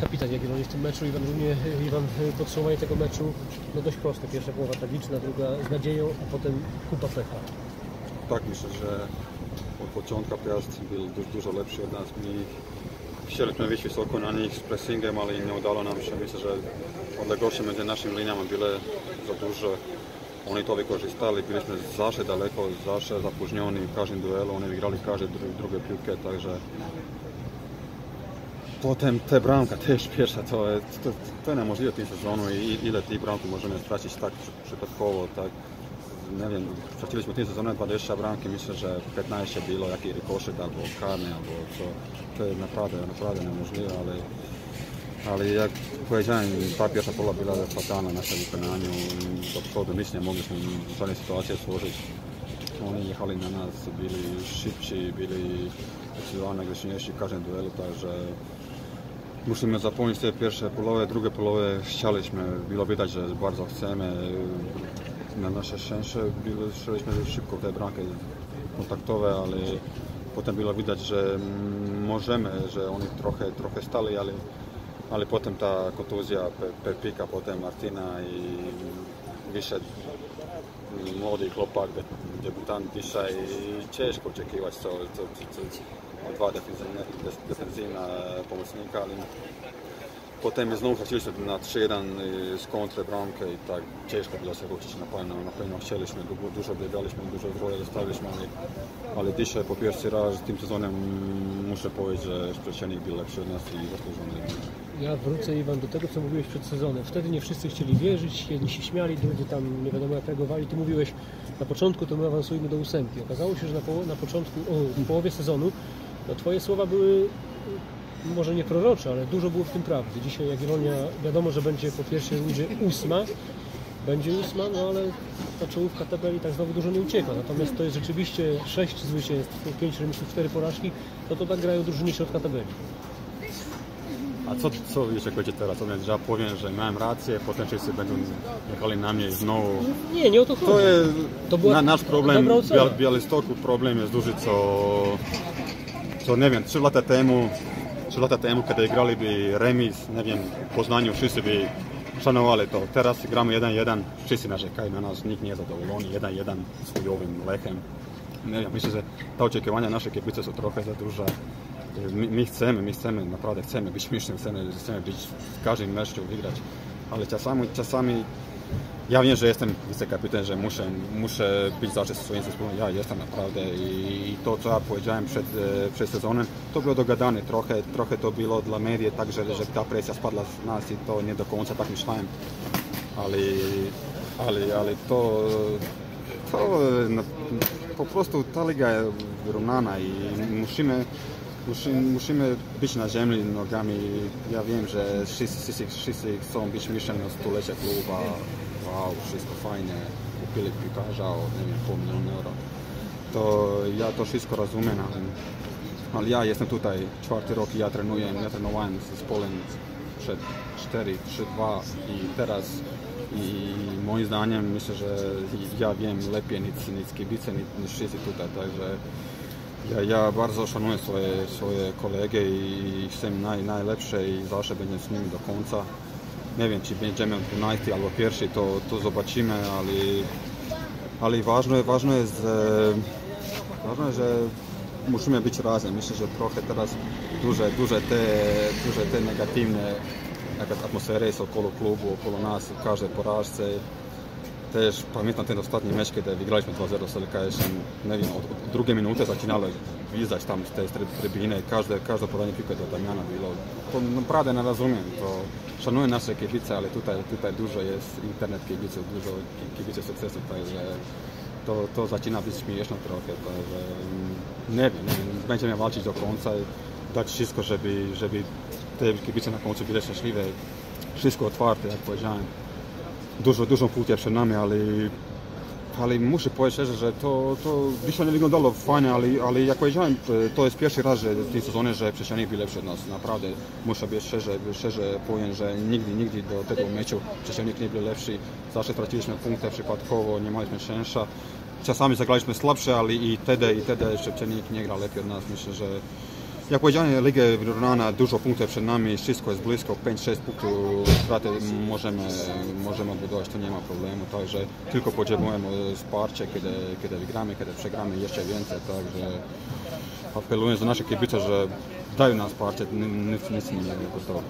Kapitan Jagiellonii w tym meczu, Iwan, mnie, Iwan podsumowanie tego meczu no dość proste. Pierwsza połowa tragiczna, druga z nadzieją, a potem kupa pecha. Tak, myślę, że od początku Piast był dużo, dużo lepszy od nas. My chcieliśmy wyjść wysoko na nich z pressingiem, ale nie udało nam się. Myślę, że odległości między naszymi liniami były za dużo. oni to bi koristali, bili smo zaše daleko, zaše zapužnjoni u kažem duelu, oni igrali kaže druge pljuke, takže potem te Branka, te špješa, to, to, to je nemožljivo tim sezonu i ide ti branku možemo straćići tak šetatkovo, tak ne vem, straćili smo tim sezonu 20 Branke, mislim že 15 je bilo jakih rikošet, albo karne, albo to, to je naprave, naprave nemožljivo, ali ale jak powiedziałem, ta pierwsza pola była fatalna w naszym wykonaniu, do przodu nie mogliśmy żadnej sytuacji stworzyć. Oni jechali na nas, byli szybci, byli zdecydowanie agresywniejsi w każdym duelu, także musimy zapełnić te pierwsze połowy, drugie połowy chcieliśmy, było widać, że bardzo chcemy. Na nasze szczęście strzeliśmy szybko te bramki kontaktowe, ale potem było widać, że możemy, że oni trochę, trochę stali, ale, ale potem ta kontuzja Pe- Pepika, potem Martina i wyszedł młody chłopak, de- debiutant dzisiaj ciężko oczekiwać co, co, co, co dwa defensywne, def- defensywne pomocnika, ale potem znowu chcieliśmy na 3-1 y, bramkę i tak ciężko było się wrócić na pewno, na pewno chcieliśmy, du- dużo biegaliśmy, dużo zdrowia dostaliśmy, ale, ale dzisiaj po pierwszy raz tym sezonem muszę powiedzieć, że przeciwnik był lepszy od nas i zasłużony. Ja wrócę Iwan do tego, co mówiłeś przed sezonem. Wtedy nie wszyscy chcieli wierzyć, jedni się śmiali, drudzy tam nie wiadomo jak reagowali. Ty mówiłeś, na początku to my awansujemy do ósemki. Okazało się, że na, poło- na początku, o, w połowie sezonu no, twoje słowa były y, może nie prorocze, ale dużo było w tym prawdy. Dzisiaj Jagiellonia wiadomo, że będzie po pierwszej rundzie ósma, będzie ósma, no ale ta czołówka tabeli tak znowu dużo nie ucieka. Natomiast to jest rzeczywiście sześć zwycięstw, pięć remisów, cztery porażki, no to tak grają drużyny środka tabeli. A co, co više koji ćete teraz Znači, ja povijem, že imam racije, potem će se da nekali nam je znovu. Nije, nije o to hoće. To je to bo... na, naš problem, Bjelistoku problem je s Dužico, to ne vem, če vlata temu, če vlata temu kada igrali bi remis, ne vem, po znanju šisi bi šanovali to. Teraz igramo 1-1, šisi naže kaj na nas, njih nije zadovoljno, oni 1-1 s ovim lehem. Ne vem, mislim se, ta očekivanja naše kipice su za zaduža. My, my chcemy, my chcemy, naprawdę chcemy być śmieszni, chcemy, chcemy być w każdym meczu wygrać, ale czasami, czasami ja wiem, że jestem wicekapitan, że muszę, muszę być zawsze swoim zespole. Ja jestem naprawdę i to, co ja powiedziałem przed, e, przed sezonem, to było dogadane. Trochę, trochę to było dla mediów, tak, że, ta presja spadła z nas i to nie do końca tak myślałem. Ale, ale, ale to, to no, po prostu ta liga jest wyrównana i musimy, musimy, być na ziemi nogami. Ja wiem, że wszyscy, wszyscy, chcą być mistrzem na stulecia kluba. Wow, wszystko fajne. Kupili piłkarza o nie wiem, pół miliona euro. To ja to wszystko rozumiem, ale, ale ja jestem tutaj czwarty rok i ja trenuję, ja trenowałem z zespołem przed 4, 3, 2 i teraz i moim zdaniem myślę, że ja wiem lepiej niż, niż kibice, niż wszyscy tutaj, także ja, ja bardzo szanuję swoje, swoje kolegę i chcę naj, najlepsze i zawsze będę z nimi do końca. Nie wiem, czy będziemy 12 albo pierwszy, to, to zobaczymy, ale, ale ważne, ważne jest, że, ważne, że musimy być razem. Myślę, że trochę teraz duże, duże, te, duże te negatywne jakaś atmosfera jest około klubu, około nas, w każdej porażce. Też pamiętam ten ostatni mecz, kiedy wygraliśmy 2-0 z LKS-em. Nie wiem, od, od drugiej minuty zaczynało gwizdać tam z tej tryb- trybuny. Każde, każde podanie piłki do Damiana było. To naprawdę nie rozumiem. To szanuję nasze kibice, ale tutaj, tutaj dużo jest internet kibiców, dużo ki- kibiców sukcesu, także to, to zaczyna być śmieszne trochę. Także, mm, nie wiem, będziemy walczyć do końca dać wszystko, żeby, żeby te kibice na końcu byli szczęśliwe. Wszystko otwarte, jak powiedziałem. Dużo, dużo płótnia przed nami, ale, ale muszę powiedzieć szczerze, że to, to dzisiaj nie wyglądało fajnie, ale, ale jak powiedziałem, to jest pierwszy raz że w tym sezonie, że przeciwnik był lepszy od nas. Naprawdę muszę być szczerze, szczerze powiem, że nigdy, nigdy do tego meczu przeciwnik nie był lepszy. Zawsze traciliśmy punkty przypadkowo, nie mieliśmy szczęścia. czasami zagraliśmy słabsze, ale i wtedy, i wtedy Szczepczenik nie gra lepiej od nas. Myślę, że jak powiedziałem, Liga Wyrównana, dużo punktów przed nami, wszystko jest blisko, 5-6 punktów straty możemy, możemy odbudować, to nie ma problemu, także tylko potrzebujemy wsparcia, kiedy, kiedy wygramy, kiedy przegramy jeszcze więcej, także apeluję do naszych kibiców, że dają nam wsparcie, nic, nie gotowe.